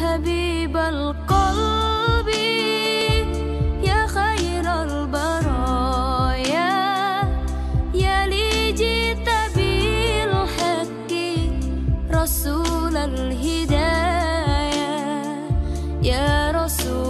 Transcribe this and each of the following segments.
حبيب القلب يا خير البرايا يا لي جئت بالحق رسول الهدايا. يا رسول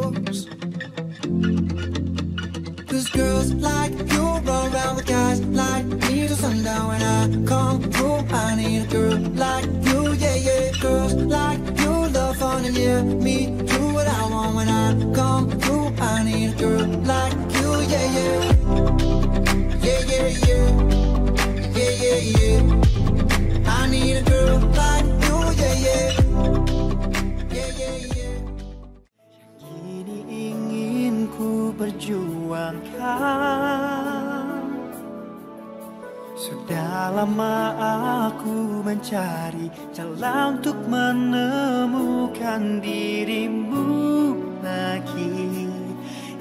Come through. I need a girl like you, yeah, yeah. Girls like you love fun and yeah, me do what I want when I come through. Sudah lama aku mencari jalan untuk menemukan dirimu lagi.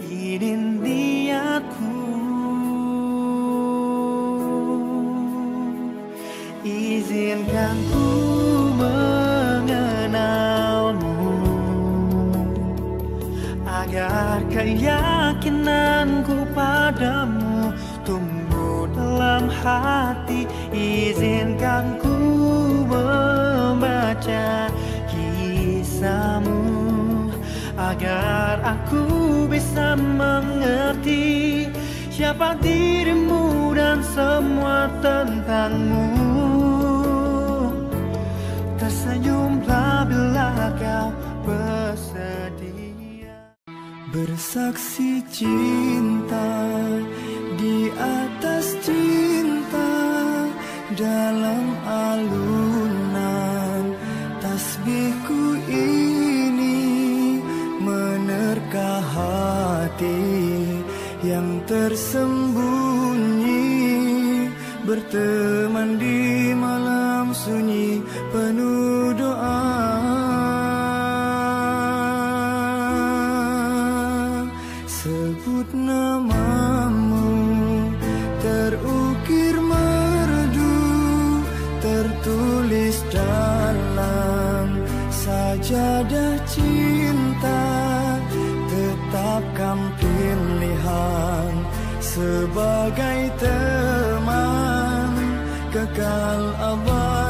Ini niatku. Izinkan ku mengenalmu Agar keyakinanku padamu tumbuh dalam hati Izinkan ku membaca kisahmu Agar aku bisa mengerti Siapa dirimu dan semua tentangmu. Tersenyumlah bila kau bersedia. Bersaksi cinta di atas tersembunyi berteman di malam sunyi penuh doa. Sebut namamu terukir merdu tertulis dalam sajadah cinta. Tetapkan pilihan sebagai teman. Kekal abadi